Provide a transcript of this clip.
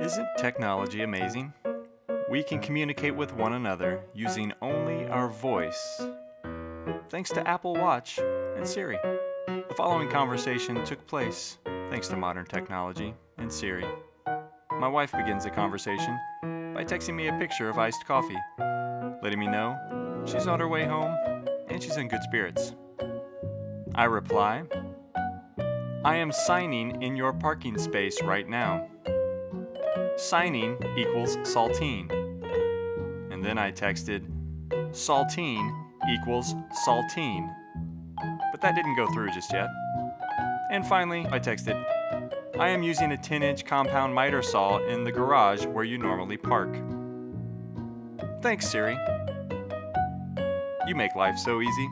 Isn't technology amazing? We can communicate with one another using only our voice. Thanks to Apple Watch and Siri. The following conversation took place thanks to modern technology and Siri. My wife begins the conversation by texting me a picture of iced coffee, letting me know she's on her way home and she's in good spirits. I reply, I am signing in your parking space right now. Signing equals saltine. And then I texted, saltine equals saltine. But that didn't go through just yet. And finally, I texted, I am using a 10 inch compound miter saw in the garage where you normally park. Thanks, Siri. You make life so easy.